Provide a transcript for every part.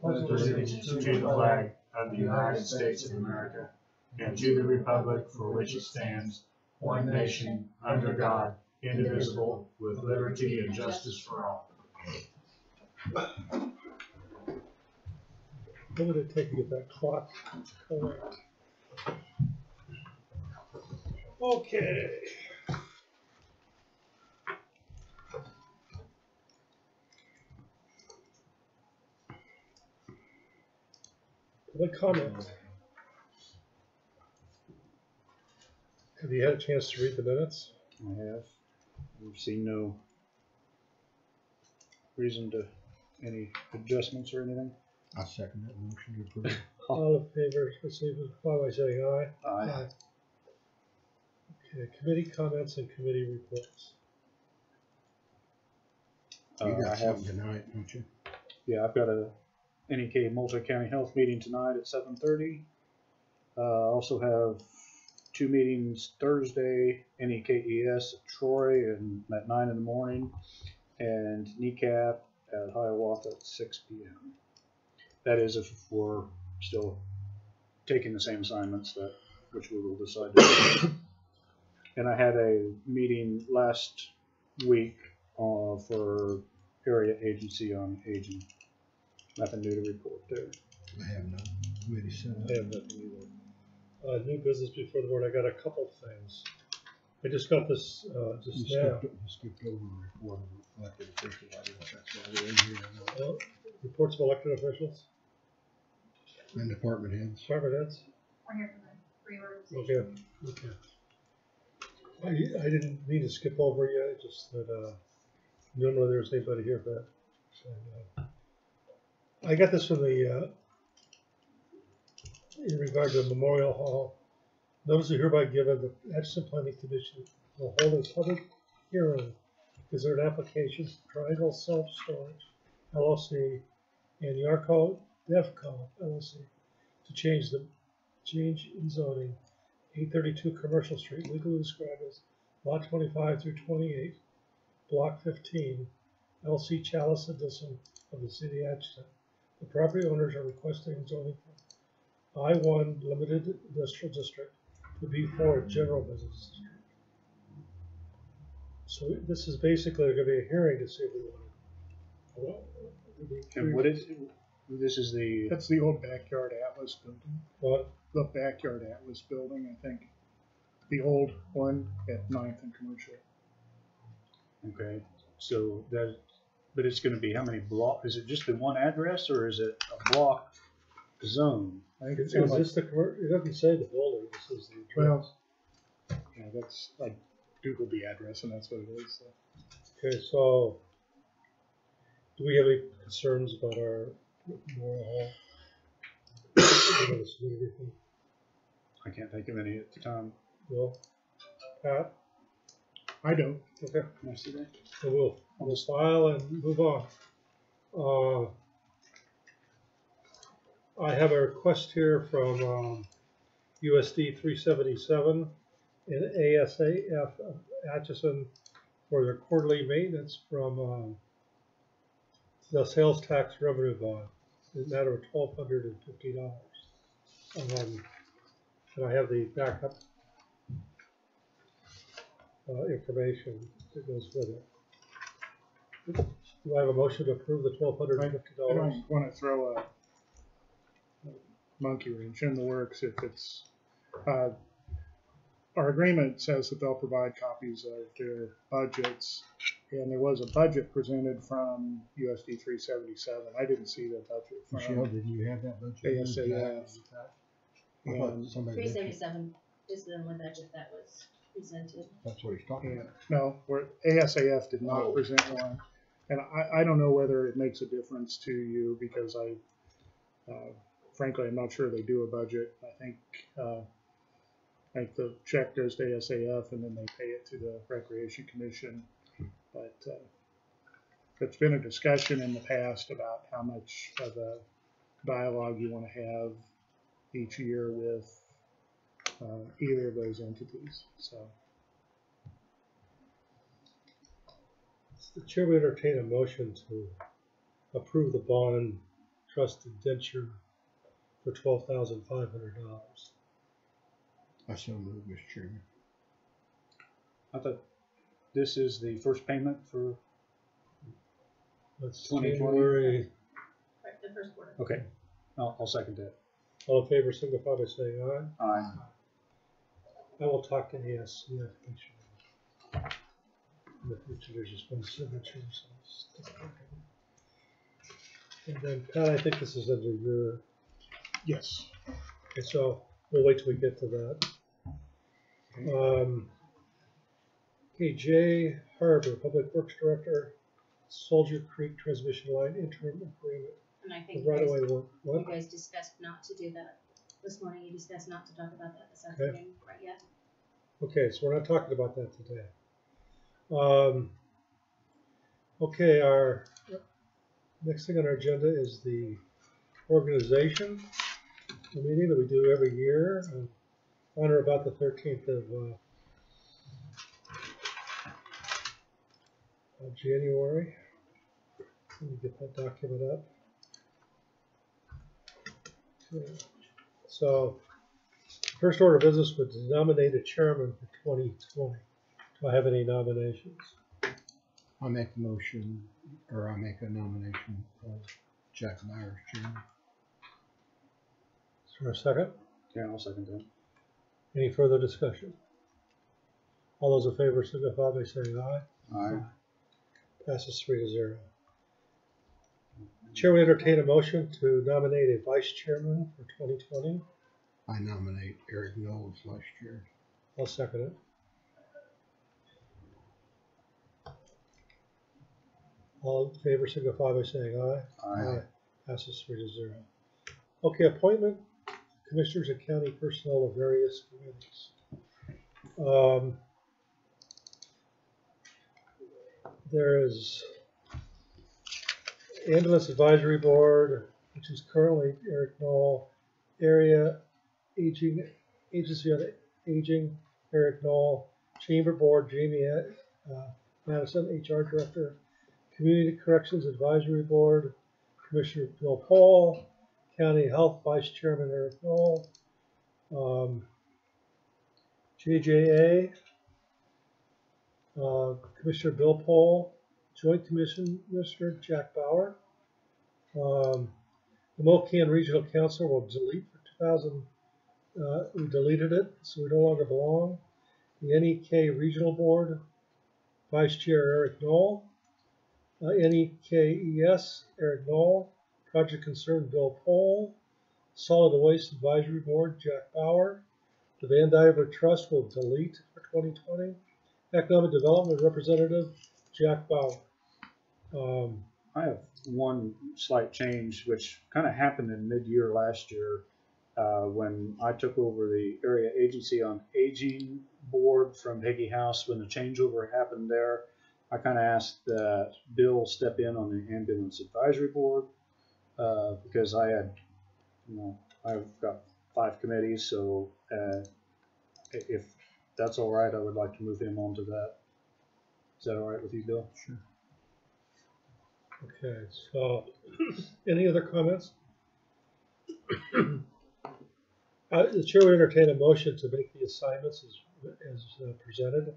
pledge allegiance to the flag of the United States of America and to the republic for which it stands, one nation, under God, indivisible, with liberty and justice for all. What would it take to get that clock? Okay. Public comment. Have you had a chance to read the minutes? I have. We've seen no reason to, any adjustments or anything. I second that motion to approve. All in favor, signify by saying aye. Aye. Okay, committee comments and committee reports. Uh, You I got have, something tonight, don't you? yeah, I've got a NEK multi-county health meeting tonight at seven thirty. Uh, also have two meetings Thursday, NEKES at Troy and at nine in the morning, and NECAP at Hiawatha at six P M. That is if we're still taking the same assignments that, which we will decide to do. And I had a meeting last week, uh, for area agency on aging. Nothing new to report there. I have no committee set I have nothing either. Uh, new business before the board, I got a couple things. I just got this, uh, You just now. skipped, you skipped over the report of elected officials. I don't know if that's why they're in here or not. Uh, Reports of elected officials, And department heads. department heads. We're here for the reorganization. Okay, okay. I, I didn't mean to skip over yet, just that, uh, normally there's anybody here for that. So, uh, I got this from the, uh, in regard to the Memorial Hall. Notice are hereby given the Atchison Planning Commission will hold a public hearing because there an application for Triangle Self Storage LLC and Yarco Devco LLC to change the, change in zoning eight thirty-two Commercial Street, legally described as lot twenty-five through twenty-eight, block fifteen, LC Challiss Edition of the city of Atchison. The property owners are requesting zoning from I one Limited Industrial District to B four General Business District. So this is basically gonna be a hearing to see if we want to. And what is, this is the, That's the old backyard Atlas building, What, the backyard Atlas building, I think. The old one at Ninth and Commercial. okay, so that, but it's gonna be how many block, is it just the one address or is it a block zone? I think it's is this the, commer- it doesn't say the building, this is the. Well, yeah, that's, I Googled the address and that's what it is, so. Okay, so, do we have any concerns about our Memorial Hall? Anybody see anything? I can't think of any at the time. Will? Pat? I don't, Okay, Can I see that? so we'll, we'll file and move on. Uh, I have a request here from, um, USD three seventy-seven and ASAF Atchison for their quarterly maintenance from, um, the sales tax revenue bond, in the matter of twelve hundred and fifty dollars. Um, and I have the backup uh, information that goes with it. Do I have a motion to approve the twelve hundred and fifty I dollars? don't wanna throw a monkey wrench in the works if it's, uh, our agreement says that they'll provide copies of their budgets. And there was a budget presented from USD three seventy-seven. I didn't see the budget Michelle, from did you have that budget? ASAF. I thought And- somebody Three did. seventy-seven is the one budget that was presented. That's what he's talking Yeah, about. no, where ASAF did not Oh. present one. And I, I don't know whether it makes a difference to you because I, uh, frankly, I'm not sure they do a budget. I think, uh, like the check goes to ASAF and then they pay it to the Recreation Commission. But, uh, it's been a discussion in the past about how much of a dialogue you want to have each year with, uh, either of those entities, so. The chair will entertain a motion to approve the bond trust indenture for twelve thousand five hundred dollars. I so move, Mr. Chairman. I thought this is the first payment for, That's 2020. January. Right, the first quarter. okay, I'll, I'll second that. All in favor, signify by saying aye. Aye. I will talk to ASC, I think she. In the future, there's just one signature, so. I'll stick that in. And then Pat, I think this is under your, Yes. okay, so we'll wait till we get to that. Um, okay, Jay Harbor, Public Works Director, Soldier Creek Transmission Line Interim Agreement, And I the think you right guys, of way work, you what? guys discussed not to do that. This morning you discussed not to talk about that this Okay. afternoon, right yet? Okay, so we're not talking about that today. Um, okay, our next thing on our agenda is the organization, the meeting that we do every year on or about the thirteenth of, uh, of January. Let me get that document up. So, First order of business would nominate a chairman for 2020. Do I have any nominations? I'll make the motion, or I'll make a nomination of Jack Myers, Chairman. Is there a second? Yeah, I'll second that. Any further discussion? All those in favor signify by saying aye. Aye. Passes three to zero. Chair will entertain a motion to nominate a vice chairman for 2020. I nominate Eric Knowles last year. I'll second it. All in favor signify by saying aye. Aye. Passes three to zero. Okay, appointment commissioners and county personnel of various committees. Um, There is ambulance advisory board, which is currently Eric Knoll, area aging, agency on aging, Eric Knoll, chamber board, Jamie uh, Madison, HR director, Community Corrections Advisory Board, Commissioner Bill Pohl, County Health Vice Chairman Eric Knoll, um, JJA, uh, Commissioner Bill Pohl, Joint Commissioner Jack Bauer. Um, the Mo-Kan Regional Council will delete for 2000, uh, we deleted it, so we no longer belong. The NEK Regional Board, Vice Chair Eric Knoll. Uh, NEKES, Eric Knoll, Project Concern, Bill Pohl, Solid Waste Advisory Board, Jack Bauer. The Van Diver Trust will delete for 2020. Economic Development Representative, Jack Bauer. Um, I have one slight change, which kind of happened in mid-year last year, uh, when I took over the area agency on aging board from Higgy House. When the changeover happened there, I kind of asked that Bill step in on the ambulance advisory board uh, because I had, you know, I've got five committees, so uh, if that's all right, I would like to move him onto that. Is that all right with you, Bill? Sure. Okay, so, any other comments? Uh, the chair would entertain a motion to make the assignments as, as uh, presented.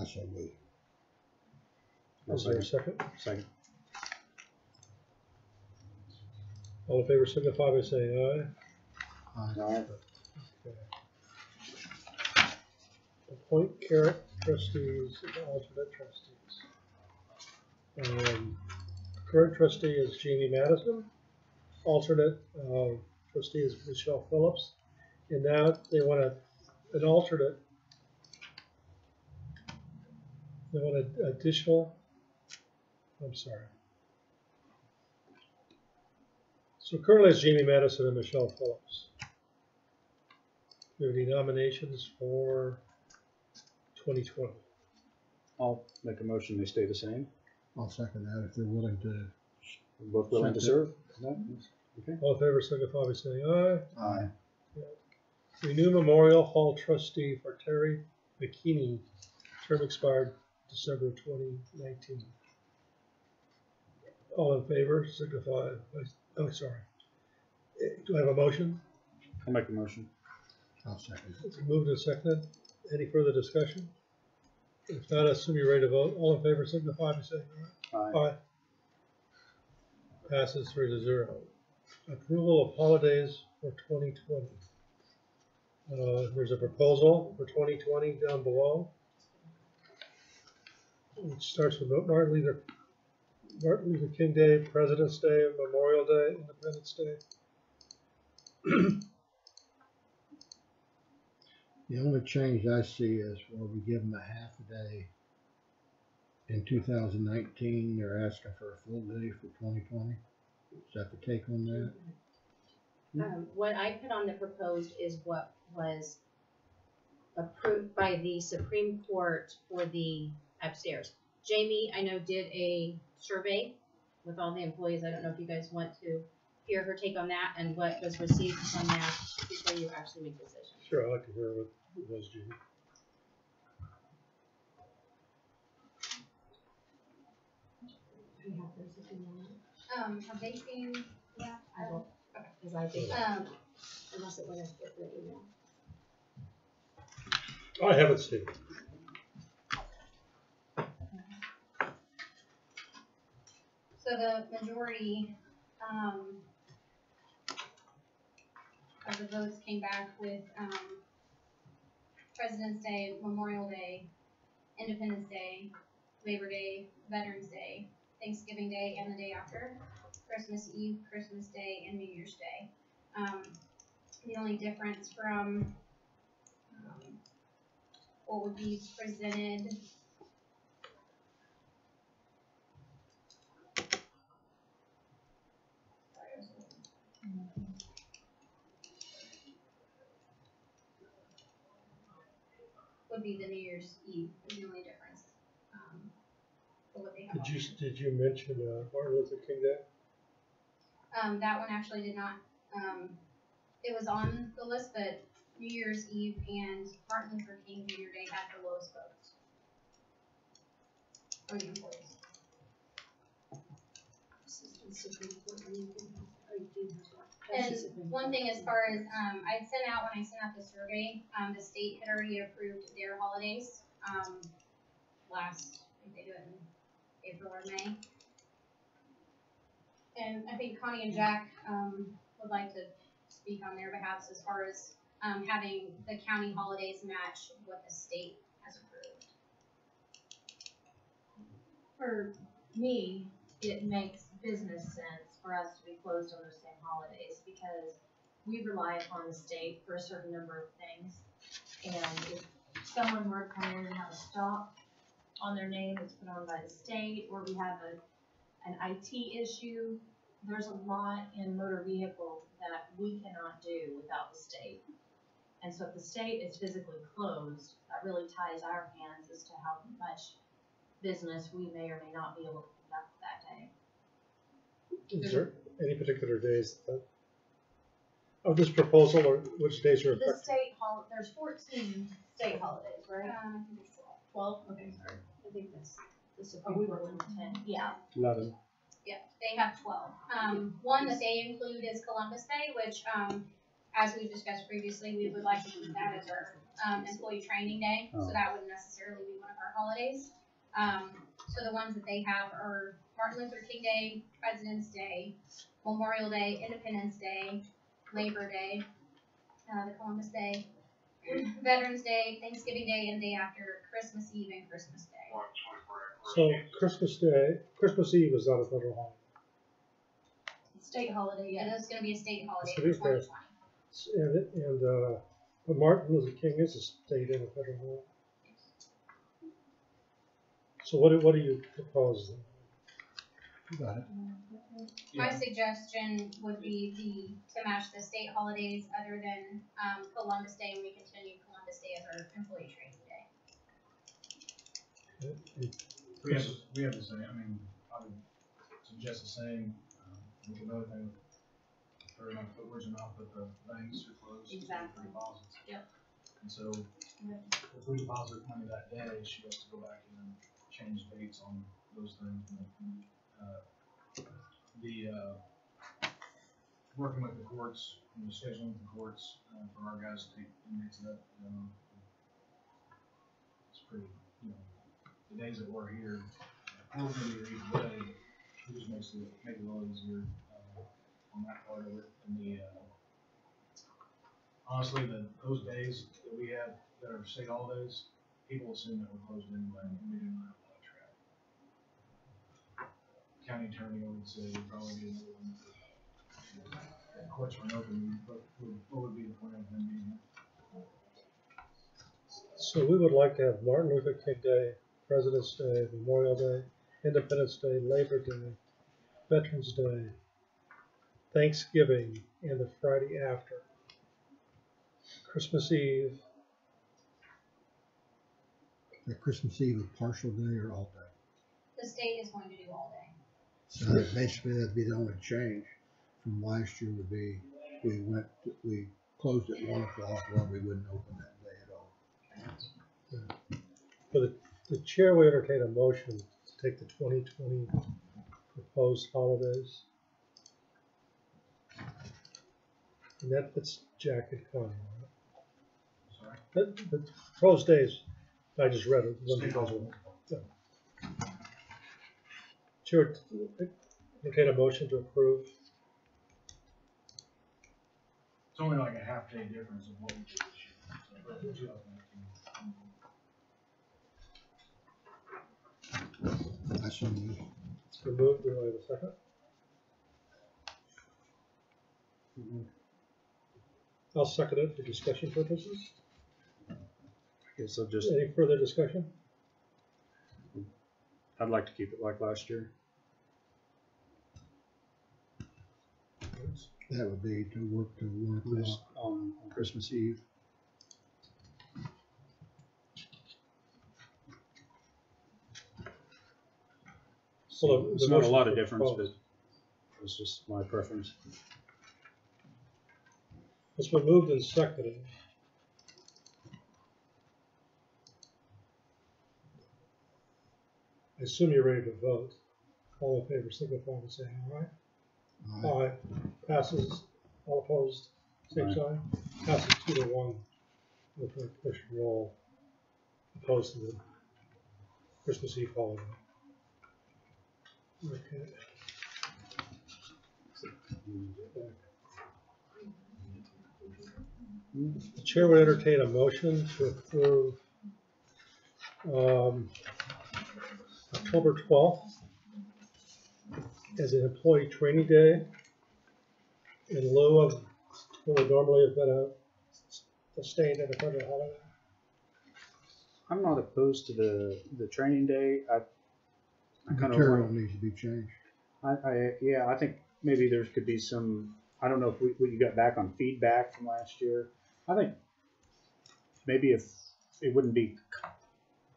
I so move. I'll Is there a second. second? All in favor signify by saying aye. All right. Appoint Carrot trustees and alternate trustees. Um, Current trustee is Jamie Madison. Alternate uh, trustee is Michelle Phillips. And now they want a, an alternate. They want an additional, I'm sorry. So currently it's Jamie Madison and Michelle Phillips. Do you have any nominations for 2020? I'll make a motion, they stay the same. I'll second that if they're willing to. We're Both willing to serve? No? Okay. All in favor, signify by saying aye. Aye. Renew Memorial Hall trustee for Terry McKinney, term expired December 2019. All in favor, signify by, oh, sorry. Eh, Do I have a motion? I'll make a motion. I'll second it. It's moved and seconded. Any further discussion? If not, I assume you're ready to vote. All in favor, signify by saying aye. Aye. Aye. Passes three to zero. Approval of holidays for twenty twenty. Uh, there's a proposal for twenty twenty down below. Which starts with Martin Luther, Martin Luther King Day, President's Day, Memorial Day, Independence Day. The only change I see is where we give them a half a day. In two thousand nineteen, they're asking for a full day for twenty twenty. Is that the take on that? Um, what I put on the proposed is what was approved by the Supreme Court for the upstairs. Jamie, I know, did a survey with all the employees. I don't know if you guys want to hear her take on that and what was received from that before you actually make decisions. Sure, I'd like to hear what it was, Jamie. Um, have they seen, yeah, I will, because I think, um, unless it went into the email. I haven't seen it. So the majority, um, of the votes came back with, um, President's Day, Memorial Day, Independence Day, Labor Day, Veterans Day, Thanksgiving Day, and the day after, Christmas Eve, Christmas Day, and New Year's Day. Um, the only difference from, um, what would be presented Sorry, I was looking. Would be the New Year's Eve, is the only difference, um, for what they have. Did on you, did you mention, uh, Martin Luther King Day? Um, that one actually did not, um, it was on the list, but New Year's Eve and Martin Luther King Junior Day had the lowest votes. For the employees. And one thing as far as, um, I'd sent out, when I sent out the survey, um, the state had already approved their holidays, um, last, I think they do it in April or May. And I think Connie and Jack, um, would like to speak on their behalf as far as, um, having the county holidays match what the state has approved. for me, it makes business sense for us to be closed on those same holidays because we rely upon the state for a certain number of things. And if someone were to come in and have a stop on their name that's put on by the state, or we have a, an IT issue, there's a lot in motor vehicle that we cannot do without the state. And so if the state is physically closed, that really ties our hands as to how much business we may or may not be able to. Is there any particular days that, of this proposal, or which days are The affected? state hol, there's fourteen state holidays, right? Um, I think it's twelve. Twelve, okay, sorry. I think that's the Oh, Supreme we Court were one. ten, yeah. Eleven. Yeah, they have twelve. Um, one that they include is Columbus Day, which, um, as we discussed previously, we would like to keep that as our, um, employee training day, so Oh. that wouldn't necessarily be one of our holidays. Um, so the ones that they have are Martin Luther King Day, President's Day, Memorial Day, Independence Day, Labor Day, uh, the Columbus Day, Veterans Day, Thanksgiving Day, and the day after Christmas Eve and Christmas Day. So Christmas Day, Christmas Eve is not a federal holiday. State holiday, It yes. is gonna be a state holiday for these twenty guys- And, and, uh, but Martin Luther King is a state and a federal holiday. So what do, what do you propose then? You got it. My suggestion would be the, to match the state holidays other than, um, Columbus Day, and we continue Columbus Day as our employee training day. We have, we have the same, I mean, I would suggest the same, um, with another thing, or not put words in mouth, but the banks are closed Exactly. deposits. Yep. And so, if we deposit money that day, she has to go back and then change dates on those things, and, uh, the, uh, working with the courts, you know, scheduling with the courts, uh, for our guys to take inmates that, um, it's pretty, you know, the days that we're here, we're gonna be here each day, it just makes it, make it a little easier, uh, on that part of it, and the, uh, honestly, the, those days that we have, that are state holidays, people assume that we're closed anyway, and we do not have a lot of traffic. County attorney would say probably be another one. If uh, Courts weren't open, but what would be the point of them being here? So we would like to have Martin Luther King Day, President's Day, Memorial Day, Independence Day, Labor Day, Veterans Day, Thanksgiving, and the Friday after. Christmas Eve, The Christmas Eve a partial day or all day? The state is going to do all day. So that basically that'd be the only change from last year would be, we went, we closed at one o'clock or we wouldn't open that day at all. for the, the chair will entertain a motion to take the twenty twenty proposed holidays. And that fits Jack and Connie, right? Sorry? The, the proposed days, I just read it. what you State guys holiday. want. Chair, entertain a motion to approve. It's only like a half day difference of what we did this year, so, but in 2019. I so moved. It's been moved, do I have a second? Mm-hmm. I'll second it for discussion purposes. Guess I'll just, Any further discussion? I'd like to keep it like last year. That would be to work to one Just o'clock. on, on Christmas Eve. Well, the- It's not a motion lot of difference, but proposed. it's just my preference. It's been moved and seconded. I assume you're ready to vote. All in favor, signify by saying aye. Aye. Passes. All opposed, same Aye. sign. Passes two to one with a Commissioner Roll opposed to the Christmas Eve holiday. Okay. The chair would entertain a motion to approve um, October twelfth as an employee training day in lieu of what would normally have been a, a state and a federal holiday. I'm not opposed to the, the training day. I, I kind of, Material needs to be changed. I, I, yeah, I think maybe there could be some, I don't know if we, what you got back on feedback from last year. I think maybe if it wouldn't be,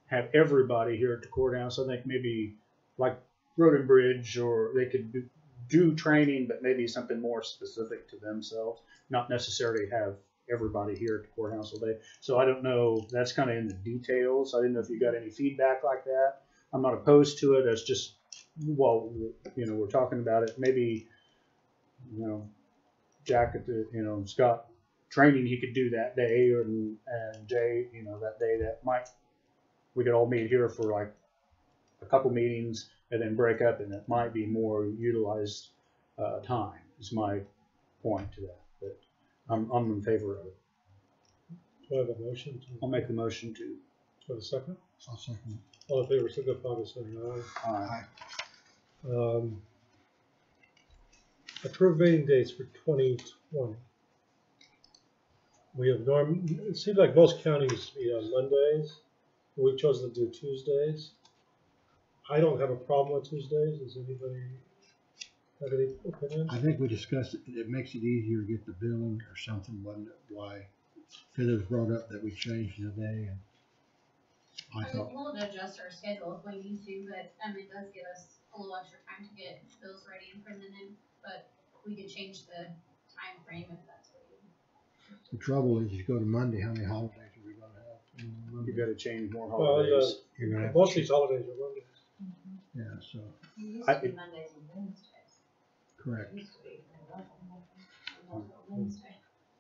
have everybody here at the courthouse, I think maybe like Road and Bridge, or they could do, training, but maybe something more specific to themselves, not necessarily have everybody here at the courthouse all day. So I don't know, that's kind of in the details. I didn't know if you got any feedback like that. I'm not opposed to it. It's just, well, you know, we're talking about it. Maybe, you know, Jack at the, you know, Scott training he could do that day, or and Jay, you know, that day that might we could all meet here for like a couple meetings and then break up, and it might be more utilized uh, time. Is my point to that. But I'm I'm in favor of it. Do I have a motion to, I'll make the motion to. do I have a second? I'll second. All in favor, signify by saying aye. Uh, Um, Approved meeting dates for twenty twenty. We have norm, it seems like most counties meet on Mondays, we've chosen to do Tuesdays. I don't have a problem with Tuesdays, does anybody have any opinion? I think we discussed it, it makes it easier to get the billing or something, wasn't it, why? Cause it was brought up that we changed the day and I I mean, thought, we'll adjust our schedule if we need to, but, um, it does give us a little extra time to get bills ready and printed in, but we could change the time frame if that's what you. the trouble is you go to Monday, how many holidays are we gonna have? you got to change more Well, holidays. You're gonna have Most of these holidays are Mondays. Yeah, so, It used I- to be Mondays and Wednesdays. correct. It used to be Monday, Wednesday.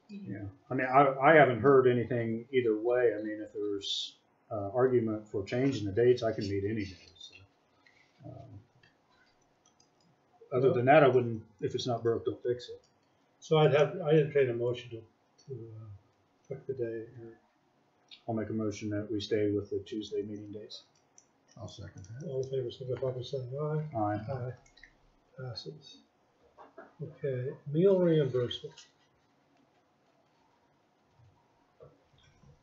Yeah, I mean, I, I haven't heard anything either way. I mean, if there's, uh, argument for changing the dates, I can meet any day, so. um, Other than that, I wouldn't, if it's not broke, don't fix it. So I'd have, I'd entertain a motion to, to, uh, pick the day here. I'll make a motion that we stay with the Tuesday meeting days. I'll second that. All in favor, signify by saying aye. Aye. Aye. Passes. Okay, meal reimbursement.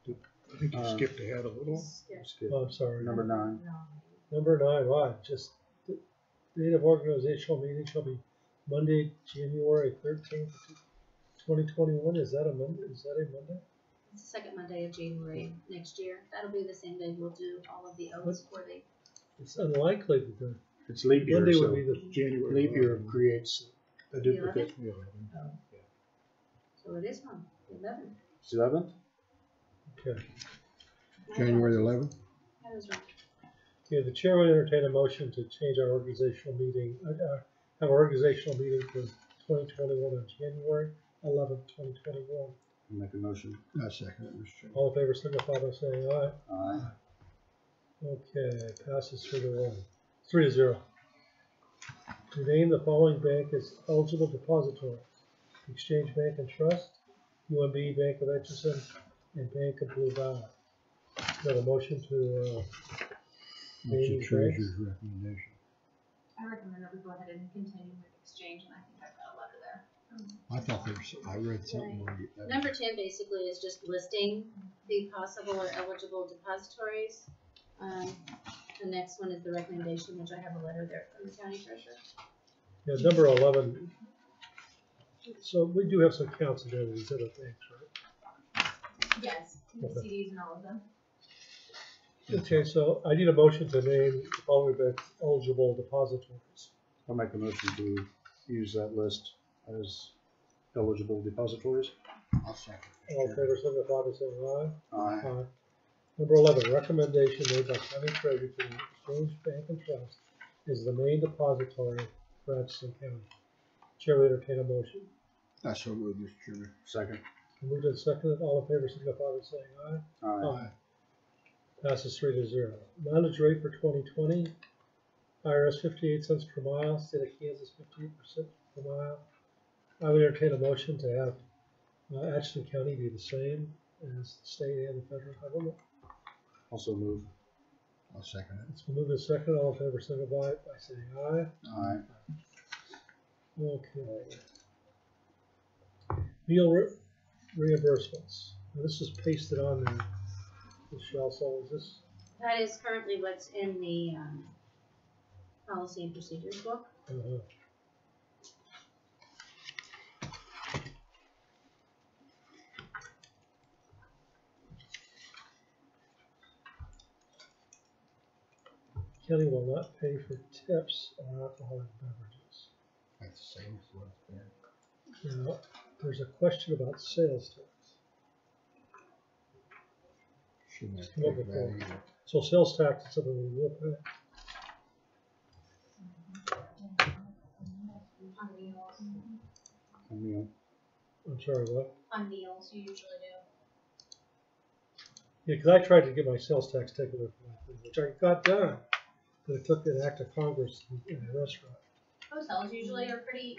I think you Uh, skipped ahead a little. Skip Oh, I'm sorry. Number nine. Number nine, wow, just, the date of organizational meeting shall be Monday, January thirteenth, twenty twenty-one. Is that a Monday? Is that a Monday? It's the second Monday of January next year. That'll be the same day we'll do all of the O's for the. It's unlikely that the It's leap year, Monday would so be the January. leap year creates a duplicate. Oh. Yeah, So it is one, the eleventh? Okay. January eleventh? That is right. Yeah, the chair would entertain a motion to change our organizational meeting, uh, uh have our organizational meeting for 2021 on January 11th, 2021. I'll Make a motion. I second Mr. Chairman. All in favor signify by saying aye. Aye. Okay, passes three to one, three to zero. To name the following bank as eligible depository. Exchange Bank and Trust, UMB Bank of Atchison, and Bank of Blue Valley. Got a motion to, uh, What's the treasurer's recommendation? I recommend that we go ahead and continue with exchange, and I think I thought there was, I read something where you. that- Number ten basically is just listing the possible or eligible depositories. Um, the next one is the recommendation, which I have a letter there from the county treasurer. yeah, number eleven. So we do have some counts in there with these other banks, right? Yes, the Okay. CDs and all of them. Okay, so I need a motion to name the following bank eligible depositories. I'll make a motion to use that list as eligible depositories. I'll second. it, All in Mr. favor, signify by saying aye. Aye. Aye. Number eleven, recommendation made by county treasurer to the Exchange Bank and Trust is the main depository for Atchison County. Chair will entertain a motion. I so moved, Mr. Chairman. Second. Moved and seconded, all in favor, signify by saying aye. Aye. Passes three to zero. Mileage rate for twenty twenty, IRS fifty-eight cents per mile, state of Kansas fifty-eight percent per mile. I would entertain a motion to have uh, Atchison County be the same as the state and the federal government. Also move. I'll second it. It's been moved and seconded, all in favor, signify by saying aye. Aye. Okay. Meal re- reimbursements. Now, This is pasted on there. Michelle, so is this, That is currently what's in the, um, policy and procedures book. uh, county will not pay for tips on alcoholic beverages. That's the same as what it's been. Now, there's a question about sales tax. Shouldn't have Come paid that one. either. So sales tax is something we will pay. On meals, I mean, I'm sorry, what? on meals, you usually do. Yeah, because I tried to get my sales tax taken away from my thing, which I got done. But it took an act of Congress in in a restaurant. Hotels usually are pretty,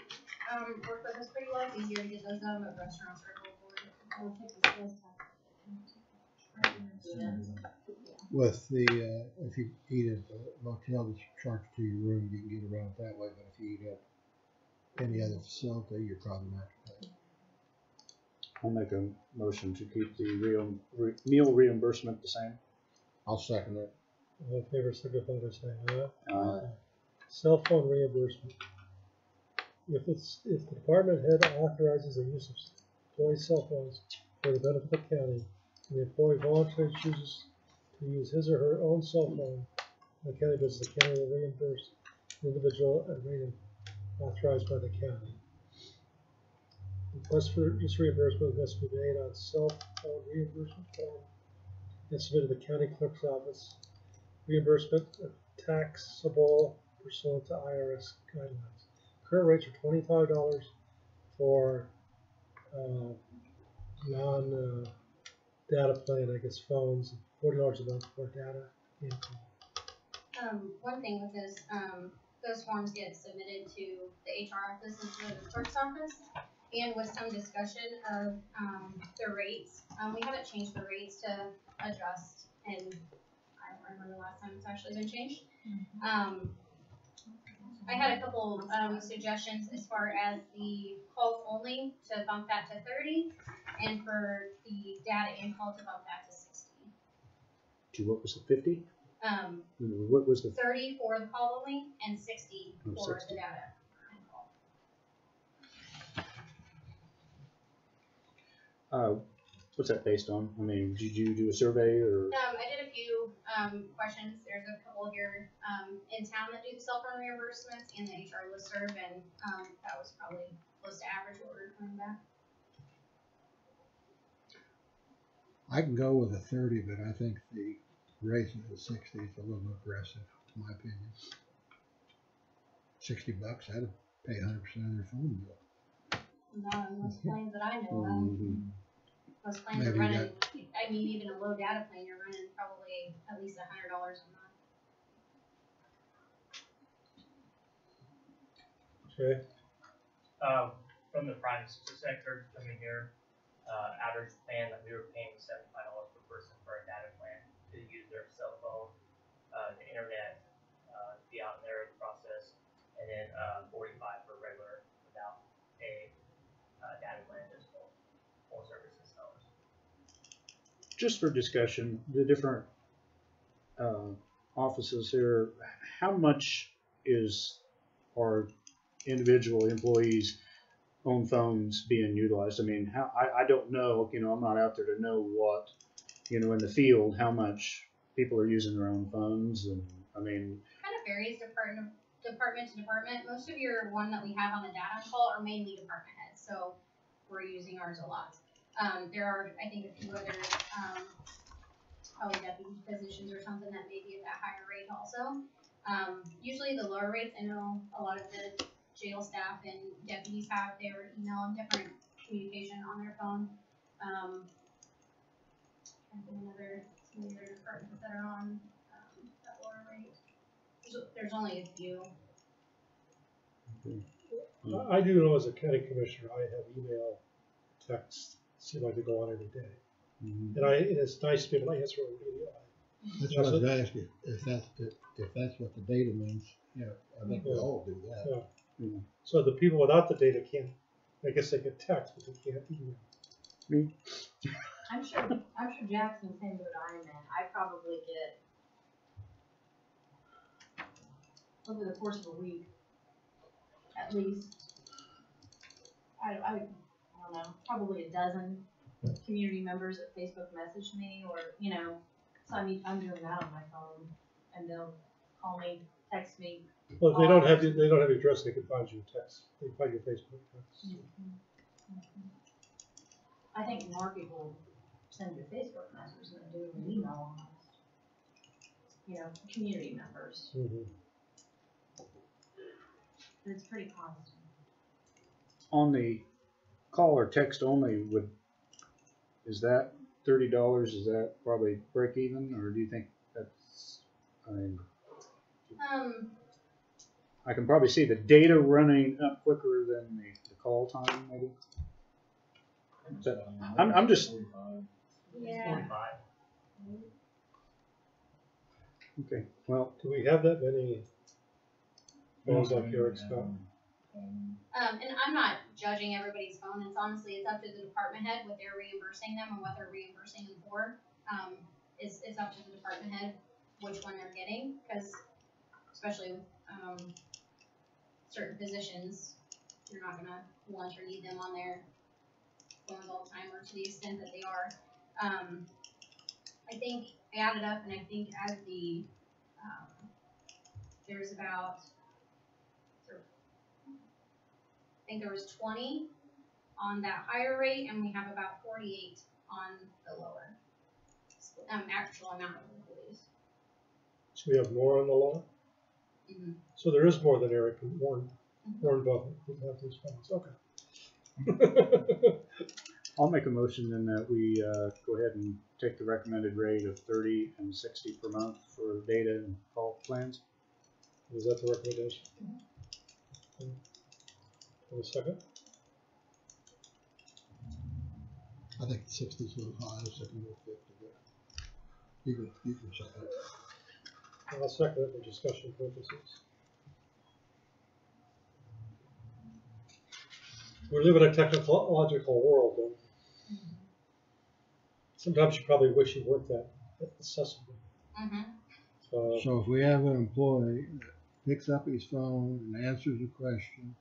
um, work with us pretty well, it's easier to get those done, but restaurants are a little more. We'll take the sales tax. With the, uh, if you eat at a motel that's charged to your room, you can get around it that way, but if you eat at any other facility, you're probably not to pay. I'll make a motion to keep the real, re, meal reimbursement the same. I'll second it. All in favor, signify by saying aye. Aye. Uh, cell phone reimbursement. If it's, if the department head authorizes the use of employee cell phones for the benefit of the county, and the employee voluntarily chooses to use his or her own cell phone, the county does the county will reimburse the individual at a rate authorized by the county. Request for this reimbursement must be made on cell phone reimbursement form and submitted to the county clerk's office. Reimbursement taxable pursuant to IRS guidelines. Current rates are twenty-five dollars for, uh, non, uh, data plan, I guess phones, forty dollars a month for data. Um, one thing with this, um, those forms get submitted to the HR office instead of the clerk's office. And with some discussion of, um, the rates, um, we haven't changed the rates to adjust and remember the last time it's actually been changed. Um, I had a couple, um, suggestions as far as the calls only to bump that to thirty and for the data and call to bump that to sixty. To what was it, fifty? Um, What was the, thirty for the call only and sixty Oh, for 60. the data and call. uh, what's that based on? I mean, did you do a survey or? Um, I did a few, um, questions, there's a couple here, um, in town that do the cell phone reimbursements and the HR listserv, and, um, that was probably close to average what we were coming back. I can go with a thirty, but I think the raising to sixty is a little aggressive, in my opinion. Sixty bucks, I'd pay hundred percent of their phone bill. Not on most plans that I know of, Mhm. Most plans are Maybe you running, I mean, even a low data plan, you're running probably at least a hundred dollars a month. Okay, Um, from the private sector coming here, uh, average plan that we were paying was seventy-five dollars per person for a data plan to use their cell phone, uh, the internet, uh, be out in there in the process, and then, uh, forty-five for regular without a, uh, data plan, just full, full services dollars. Just for discussion, the different, uh, offices here, how much is our individual employees' own phones being utilized? I mean, how, I, I don't know, you know, I'm not out there to know what, you know, in the field, how much people are using their own phones and, I mean, kind of varies department department to department. Most of your one that we have on the data call are mainly department heads, so we're using ours a lot. Um, there are, I think, a few other, um, probably deputy positions or something that may be at that higher rate also. Um, usually the lower rates, I know a lot of the jail staff and deputies have their email and different communication on their phone. Um, and another, some of your departments that are on, um, that lower rate. There's, there's only a few. I, I do know as a county commissioner, I have email, text, seem like they go on every day. mhm. And I, and it's nice to be able to answer immediately. That's what I was gonna ask you, if that's, the- if that's what the data means, yeah, I think we all do that. So the people without the data can't, I guess they can text, but they can't email. I'm sure, I'm sure Jackson's same boat I'm in, I probably get over the course of a week, at least, I, I, I don't know, probably a dozen community members that Facebook message me, or, you know, so I mean, I'm doing that on my phone, and they'll call me, text me. Well, if they don't have, your- they don't have your address, they can find you text, they can find your Facebook text. I think more people send you Facebook messages than do an email almost. You know, community members, Mhm. but it's pretty constant. on the call or text only, would, is that thirty dollars, is that probably break even, or do you think that's, I mean, Um, I can probably see the data running up quicker than the, the call time, maybe? But I'm- I'm just- yeah, Okay, well, Do we have that many phones like yours, Scott? Um, and I'm not judging everybody's phone, it's honestly, it's up to the department head what they're reimbursing them and what they're reimbursing them for. Um, it's, it's up to the department head which one they're getting, cause especially with, um, certain positions, you're not gonna want or need them on their phones all the time, or to the extent that they are. Um, I think, I added up, and I think as the, um, there's about, I think there was twenty on that higher rate, and we have about forty-eight on the lower. Um, actual amount of employees. So we have more on the law? Mhm. So there is more than Eric and Warren, Warren Buffett who have these funds, okay. I'll make a motion then that we, uh, go ahead and take the recommended rate of thirty and sixty per month for data and call plans. Is that the recommendation? Have a second? I think sixty's a little high, I was thinking go fifty, but you can, you can check it. I'll second it for discussion purposes. We live in a technological world, and sometimes you probably wish you weren't that accessible. Mhm. Uh, So if we have an employee that picks up his phone and answers a question,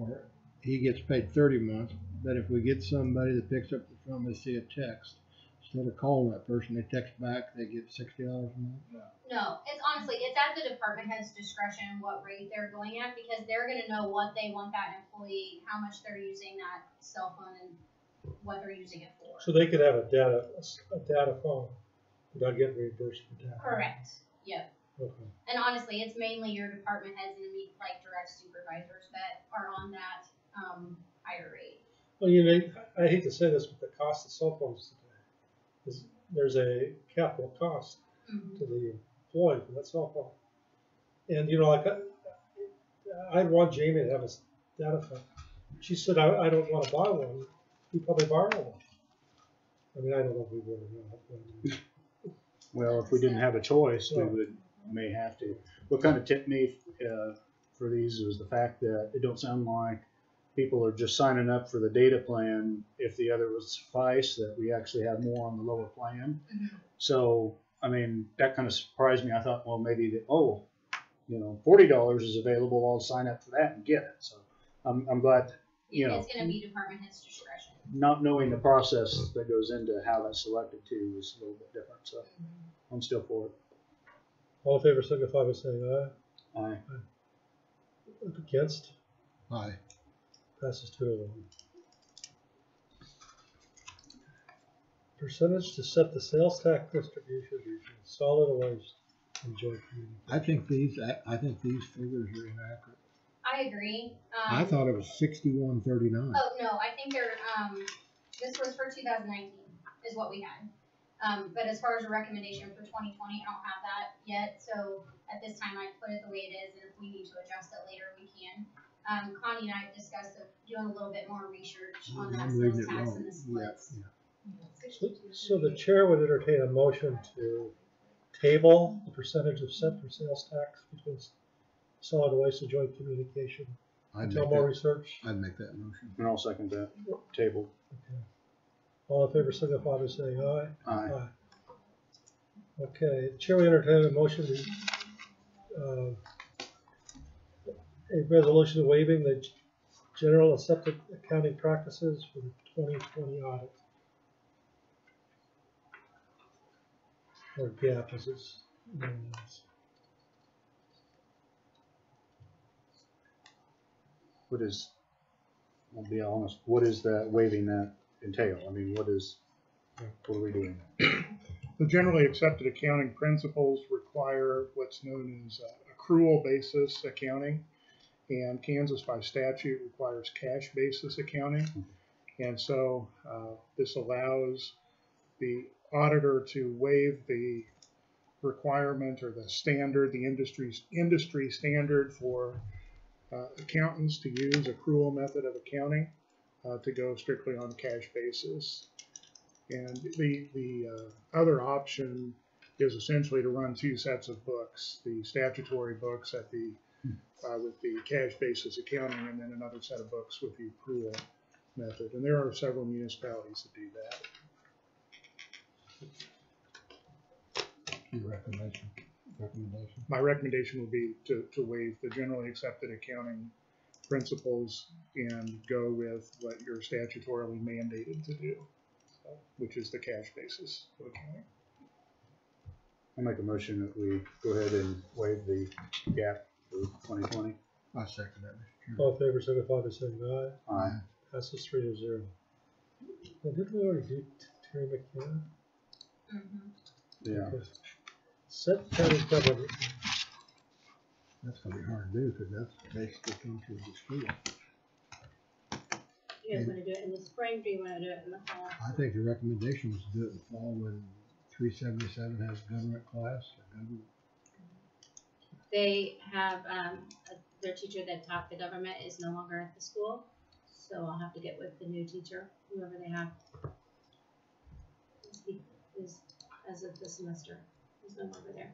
or he gets paid thirty months, but if we get somebody that picks up the phone, they see a text, instead of calling that person, they text back, they get sixty dollars a month? No, it's honestly, it's at the department head's discretion what rate they're going at, because they're gonna know what they want that employee, how much they're using that cell phone and what they're using it for. So they could have a data, a data phone without getting reimbursed for data. Correct, yep. Okay. And honestly, it's mainly your department heads and immediate, like direct supervisors that are on that, um, higher rate. Well, you know, I hate to say this, but the cost of cell phones today is, there's a capital cost Mhm. to the employee for that cell phone. And, you know, like, I, I'd want Jamie to have a data phone. She said, I, I don't wanna buy one, we probably borrow one. I mean, I don't know if we would or not, Well, if we didn't have a choice, we would, may have to. What kind of tipped me, uh, for these was the fact that it don't sound like people are just signing up for the data plan if the other would suffice, that we actually have more on the lower plan. Mhm. So, I mean, that kind of surprised me. I thought, well, maybe that, oh, you know, forty dollars is available, I'll sign up for that and get it. So I'm, I'm glad, you know, It's gonna be department head's discretion. not knowing the process that goes into how that's selected too is a little bit different. So I'm still for it. All in favor signify by saying aye. Aye. Against, Aye. passes two to one. Percentage to set the sales tax distribution between solid waste and joint community. I think these, I, I think these figures are inaccurate. I agree. I Um, thought it was sixty-one thirty-nine. Oh, no, I think they're, um, this was for two thousand nineteen, is what we had. Um, but as far as a recommendation for twenty twenty, I don't have that yet, so at this time I put it the way it is, and if we need to adjust it later, we can. Um, Connie and I have discussed of doing a little bit more research on that I'm sales it tax wrong. and the splits. yeah. So- So the chair would entertain a motion to table the percentage of set for sales tax between s- solid waste and joint communication I'd until make more that, research. I'd make that motion. And I'll second that table. Okay. All in favor signify by saying aye. Aye. Okay, chair will entertain a motion to, uh, a resolution waiving the general accepted accounting practices for the twenty twenty audit. Or GAAP as it's known as. What is, I'll be honest, what is that waiving that entail? I mean, what is, what are we doing? The generally accepted accounting principles require what's known as uh, accrual basis accounting. And Kansas by statute requires cash basis accounting. And so, uh, this allows the auditor to waive the requirement or the standard, the industry's, industry standard for uh, accountants to use accrual method of accounting, uh, to go strictly on cash basis. And the, the uh, other option is essentially to run two sets of books, the statutory books at the, uh, with the cash basis accounting, and then another set of books with the accrual method. And there are several municipalities that do that. Your recommendation, recommendation. My recommendation would be to, to waive the generally accepted accounting principles and go with what you're statutorily mandated to do, so, which is the cash basis of accounting. I'll make a motion that we go ahead and waive the GAAP for twenty twenty. I second that, Mr. Chairman. All in favor signify by saying aye. Aye. Passes three to zero. Now, didn't we already do Terry McKenna? Mhm. Yeah. Okay. Set county government, That's gonna be hard to do, cause that's basically come to the school. You guys wanna do it in the spring, do you wanna do it in the fall? I think the recommendation was to do it in the fall when three seventy-seven has government class, or government They have, um, a- their teacher that taught the government is no longer at the school, so I'll have to get with the new teacher, whoever they have. He Is, as of this semester, he's no longer there.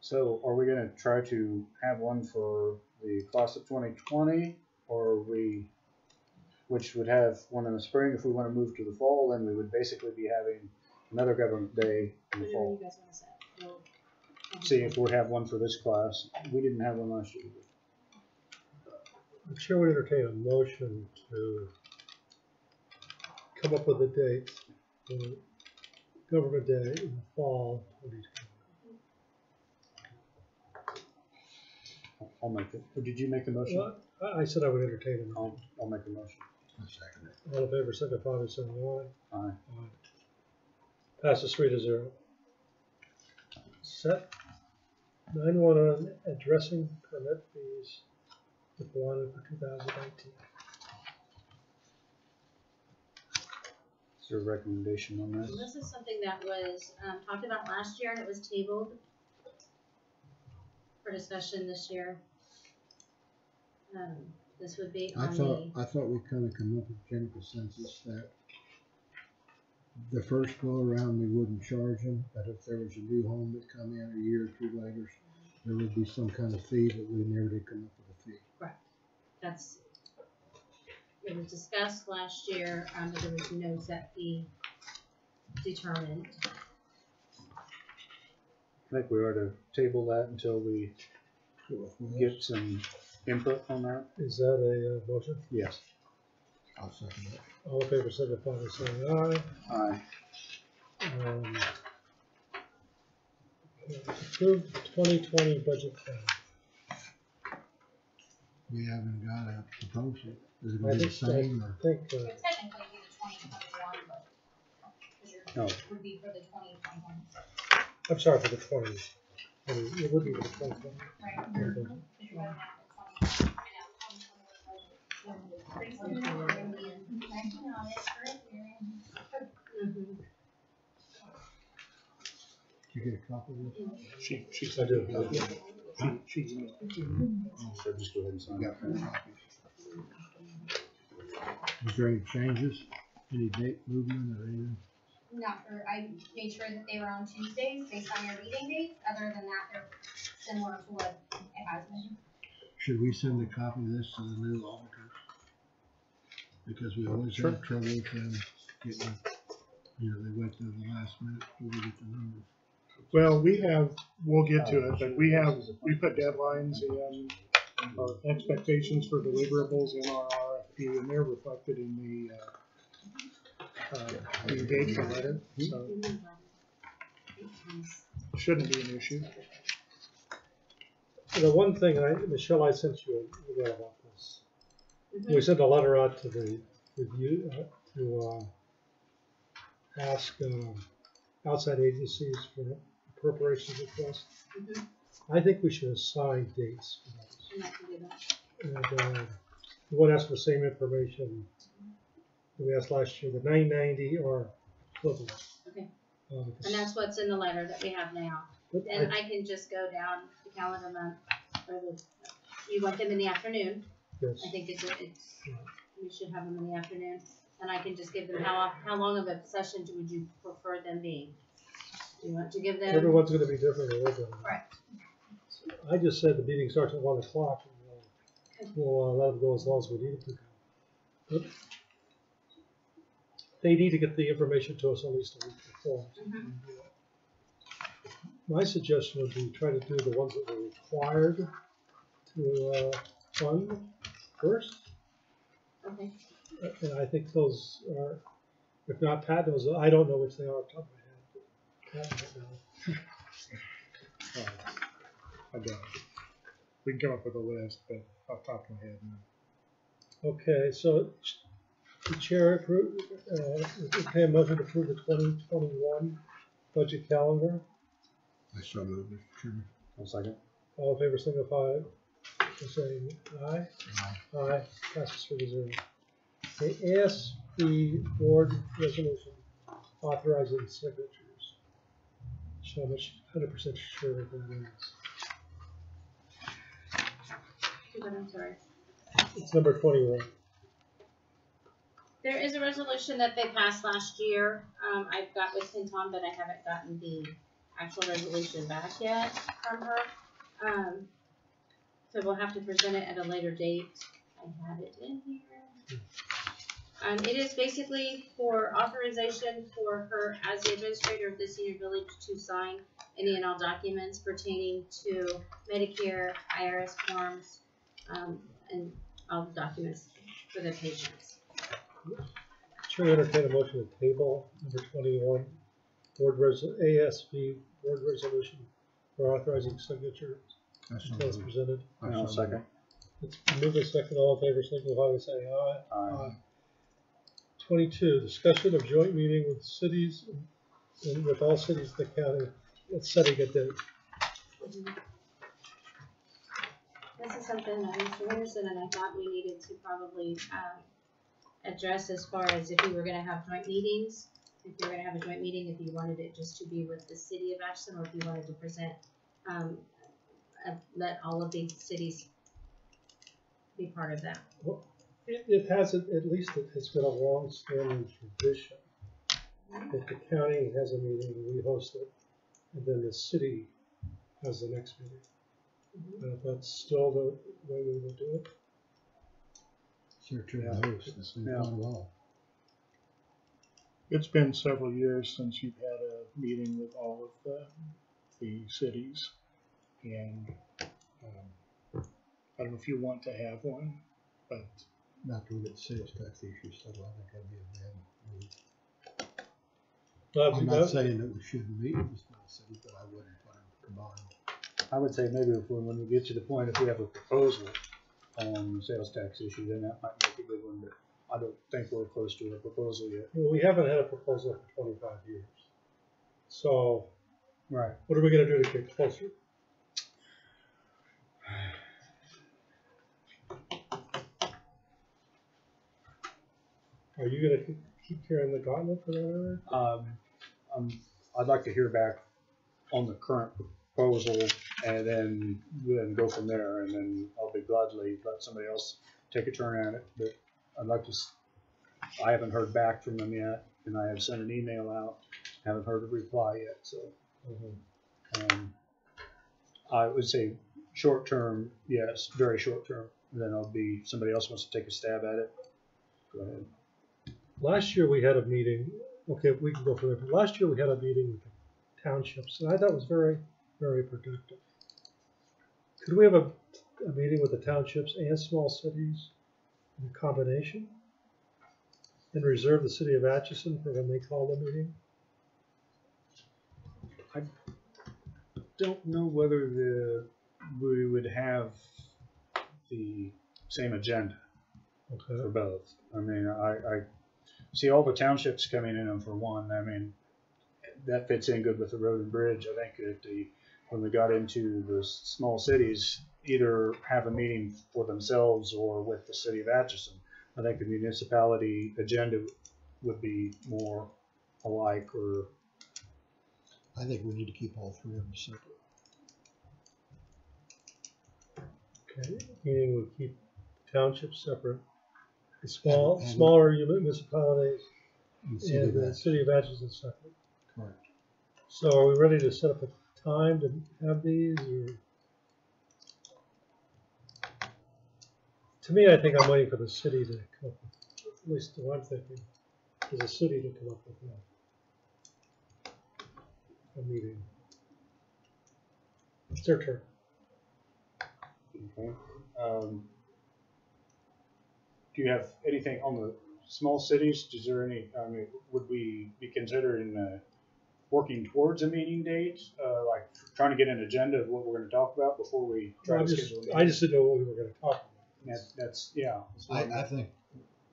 So are we going to try to have one for the class of 2020, or we, which would have one in the spring if we want to move to the fall, then we would basically be having another government day in the fall. See if we have one for this class. We didn't have one last year. The chair would entertain a motion to come up with a date for Government Day in the fall 2020. I'll make it, or did you make the motion? Well, I, I said I would entertain it. I'll, I'll make the motion. I'll second it. All in favor, signify by saying aye. Aye. Passes three to zero. Set nine one on addressing permit fees if wanted for two thousand nineteen. Is there a recommendation on this? This is something that was, um, talked about last year and it was tabled for discussion this year. Um, this would be I on thought, the, I thought we kinda come up with general consensus that the first go around, we wouldn't charge them, but if there was a new home that come in a year or two later, there would be some kind of fee, but we never did come up with a fee. Right. That's, it was discussed last year, um, but there was no set fee determined. I think we ought to table that until we get some input on that. Is that a uh, motion? Yes. I'll second it. All in favor, signify by saying aye. Aye. Um, Approved twenty twenty budget plan. We haven't got a proposal. Is it I gonna be the think, same or? I think, uh, It would technically be the twenty twenty-one, but, your, No. would be for the twenty twenty-one, I'm sorry for the twenty. I mean, It would be for the twenty twenty. right? Okay. Cause you're going out for twenty, I know, twenty twenty-one budget. Pretty soon, we're gonna be in, acting on it, current hearing. Did you get a copy of this? She, she I said, do. she, she's, oh, So just go ahead and sign I it. got four copies. Was there any changes? Any date movement or anything? Not for, I made sure that they were on Tuesdays based on your meeting dates, other than that, they're similar to what it has been. Should we send a copy of this to the new auditors? Because we always Sure. have trouble with them getting, you know, they wait till the last minute before we get the numbers. well, we have, we'll get to it, but we have, we put deadlines in our expectations for deliverables in our RFP, and they're reflected in the, uh, uh, the engagement letter, so shouldn't be an issue. Know, one thing, I, Michelle, I sent you an email about this. We sent a letter out to the review, uh, to, uh, ask, um, outside agencies for appropriations requests. Mhm. I think we should assign dates for those. And I do that. And, uh, we want to ask for the same information that we asked last year, the nine ninety or equivalent. Okay. Uh, And that's what's in the letter that we have now. But I- And I can just go down the calendar month, or the, you want them in the afternoon, yes. I think it's, it's, we should have them in the afternoon. And I can just give them, how, how long of a session do- would you prefer them being? Do you want to give them? Everyone's gonna be different, gonna- I just said the meeting starts at one o'clock, and we'll, we'll uh, let them go as long as we need it to go. But They need to get the information to us at least a week before. Mhm. My suggestion would be try to do the ones that were required to, uh, fund first. Okay, And I think those are, if not Pat knows, I don't know which they are off the top of my head. Pat might know. Uh, I don't. We can come up with a list, but off the top of my head, no. Okay, so the chair approved, uh, okay, a motion to approve the twenty twenty-one budget calendar. I so move, Mr. Chairman. One second. All in favor signify by saying aye. Aye. Aye, passes three to zero. The ASB board resolution authorizing signatures. So I'm hundred percent sure what that is. But I'm sorry. It's number twenty-one. There is a resolution that they passed last year. Um, I've got with Tom, but I haven't gotten the actual resolution back yet from her. Um, so we'll have to present it at a later date. I had it in here. Um, it is basically for authorization for her as the administrator of the senior village to sign any and all documents pertaining to Medicare, IRS forms, um, and all the documents for the patients. Chair entertain a motion to table number twenty-one, board res, ASB board resolution for authorizing signature I so until it's presented. I And so I'll move. second. It's moved and second, all in favor, signify by saying aye. Aye. Twenty-two, discussion of joint meeting with cities and with all cities in the county, it's setting a date. This is something that Mr. Henderson and I thought we needed to probably, um, address as far as if we were gonna have joint meetings. If you were gonna have a joint meeting, if you wanted it just to be with the city of Atchison, or if you wanted to present, um, uh, let all of these cities be part of that. It, it hasn't, at least it has been a long-standing tradition. If the county has a meeting, we host it, and then the city has the next meeting. And if that's still the way we would do it, Sir, to Yeah. the host, this is Yeah. It's been several years since you've had a meeting with all of the, the cities. And, um, I don't know if you want to have one, but Not to get sales tax issues settled, I think that'd be a bad move. I'm not saying that we shouldn't meet with the small cities, but I wouldn't put them combined. I would say maybe if, we- when we get to the point, if we have a proposal on the sales tax issue, then that might make a good one, but I don't think we're close to a proposal yet. Well, we haven't had a proposal for twenty-five years. So Right. what are we gonna do to get closer? Are you gonna keep- keep carrying the gauntlet for that, Um, um, I'd like to hear back on the current proposal and then, then go from there, and then I'll be gladly let somebody else take a turn at it, but I'd like to, s- I haven't heard back from them yet, and I have sent an email out, haven't heard a reply yet, so. Um, I would say short term, yes, very short term, and then I'll be, somebody else wants to take a stab at it. Go ahead. Last year, we had a meeting, okay, we can go for that, but last year, we had a meeting with the townships, and I thought it was very, very productive. Could we have a, a meeting with the townships and small cities in combination? And reserve the city of Atchison for when they call the meeting? I don't know whether the, we would have the same agenda for Okay, both. I mean, I, I see all the townships coming in for one, I mean, that fits in good with the road and bridge. I think that the, when we got into the small cities, either have a meeting for themselves or with the city of Atchison. I think the municipality agenda would be more alike or I think we need to keep all three of them separate. okay, meaning we keep townships separate. The small, And- and- smaller municipalities And city and the Atchison, city of Atchison separate. Correct. So are we ready to set up a time to have these or? To me, I think I'm waiting for the city to come up with, at least what I'm thinking, is the city to come up with a, a meeting. It's their turn. Okay. Um, Do you have anything on the small cities? Is there any, I mean, would we be considering, uh, working towards a meeting date? Uh, like trying to get an agenda of what we're gonna talk about before we try I to just, schedule a I meeting? I just didn't know what we were gonna talk about. That, that's, yeah. I, I think,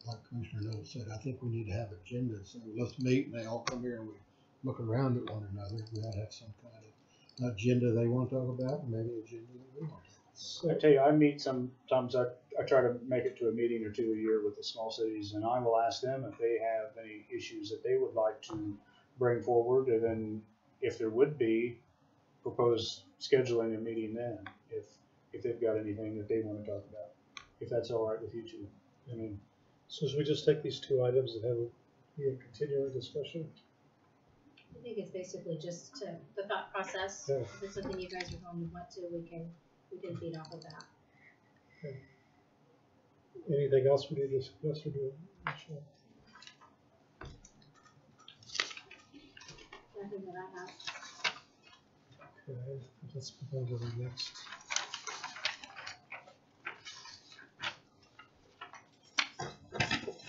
like Commissioner Noel said, I think we need to have agendas, so let's meet and they all come here and we look around at one another, we ought to have some kind of agenda they want to talk about, and maybe agenda that we want. I So, tell you, I meet sometimes, I, I try to make it to a meeting or two a year with the small cities, and I will ask them if they have any issues that they would like to bring forward, and then if there would be, propose scheduling a meeting then, if, if they've got anything that they wanna talk about, if that's all right with you two. I mean, so should we just take these two items and have a, be a continuing discussion? I think it's basically just to, the thought process. Yeah. If it's something you guys are going to want to, we can, we can feed off of that. Anything else we need to discuss or do? Michelle? Nothing that I have. Okay, let's move on to the next.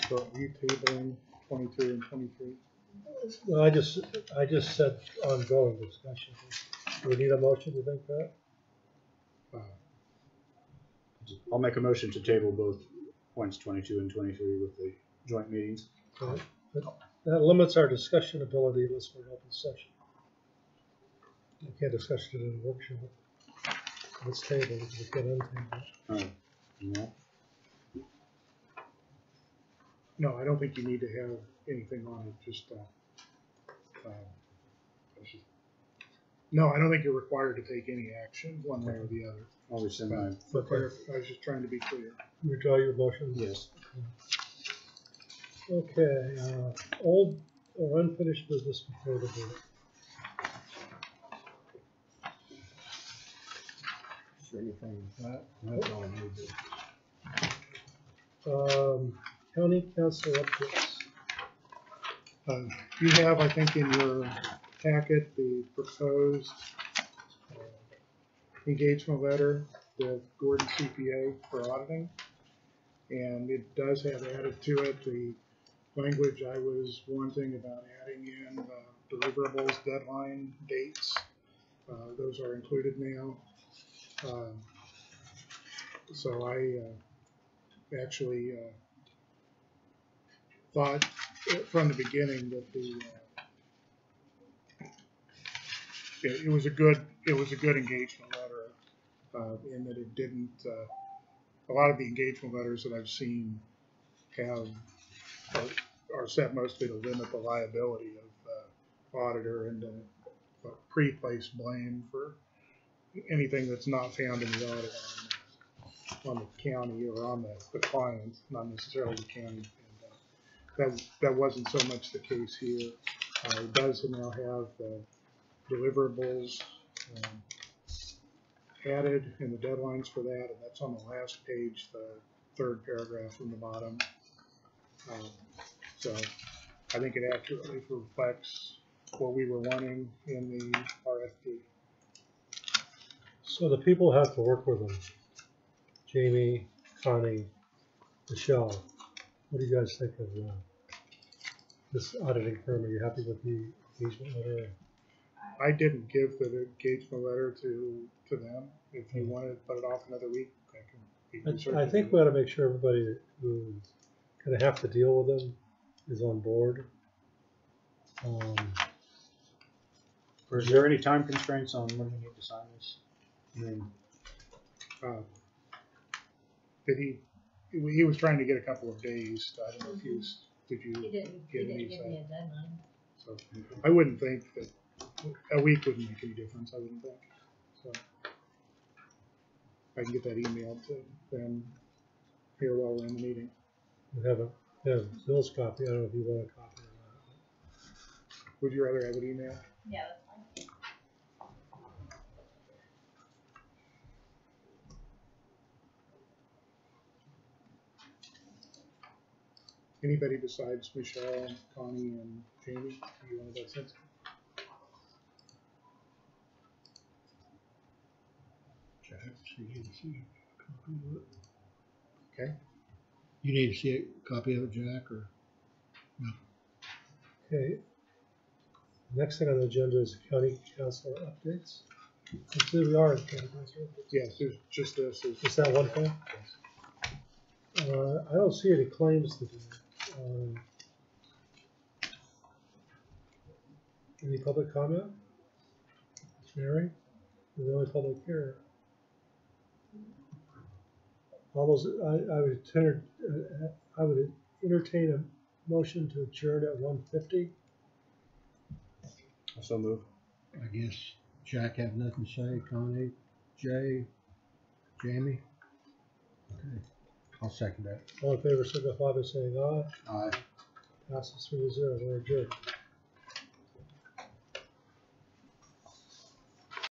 So are you tabling twenty-two and twenty-three? No, I just, I just said ongoing discussion. Do we need a motion to think that? Uh, I'll make a motion to table both points twenty-two and twenty-three with the joint meetings. Okay. That limits our discussion ability unless we're in open session. We can't discuss it in a workshop. Let's table it, we can untable it. Alright, no, No, I don't think you need to have anything on it, just, uh, um, no, I don't think you're required to take any action, one way or the other. I'll rescind my, For clar- I was just trying to be clear. Withdraw your motion? yes. Okay, uh, old or unfinished business before the board. Is there anything with that? That's all new business. Um, county council updates. Uh, You have, I think, in your packet, the proposed uh, engagement letter with Gordon CPA for auditing. And it does have added to it the language I was wanting about adding in uh, deliverables, deadline, dates. Uh, Those are included now. Um, So I uh, actually uh, thought uh, from the beginning that the, uh, it, it was a good, it was a good engagement letter, uh, in that it didn't, uh, a lot of the engagement letters that I've seen have, are, are set mostly to limit the liability of, uh, auditor and to uh, pre-place blame for anything that's not found in the audit on, on the county or on the, the client, not necessarily the county. That, that wasn't so much the case here. Uh, it does now have the deliverables, um, added and the deadlines for that, and that's on the last page, the third paragraph from the bottom. Um, So I think it accurately reflects what we were wanting in the RFP. So the people have to work with them. Jamie, Connie, Michelle. What do you guys think of uh, this auditing firm? Are you happy with the engagement letter? I didn't give the engagement letter to, to them. If you want to put it off another week, I can. we can I, I certainly think do we ought to make sure everybody who's gonna have to deal with them is on board. Um, Is there any time constraints on when we need to sign this? I mean, uh, But he, he was trying to get a couple of days. I don't know if he was, did He you? didn't, he Give didn't me give me a deadline. So I wouldn't think that, a week wouldn't make any difference, I wouldn't think, so. I can get that email to them here while we're in the meeting. we have a, we have Bill's copy. I don't know if you want a copy or Would you rather have it emailed? Yeah, that's Anybody besides Michelle, Connie, and Jamie, do you want that sense? Jack, so you to see a copy of it. Okay. You need to see a copy of it, Jack, or? not. Okay. Next thing on the agenda is county council updates. We are in county council updates. Yes, there's just this, is. Is that one thing? Uh, I don't see any claims to do. Um, Any public comment? Mary, the only public here. All those, I, I would enter, uh, I would entertain a motion to adjourn at one fifty. So move. I guess Jack have nothing to say, Connie, Jay, Jamie? Okay, I'll second that. All in favor, signify by saying aye. Aye. Passes three to zero, we're adjourned.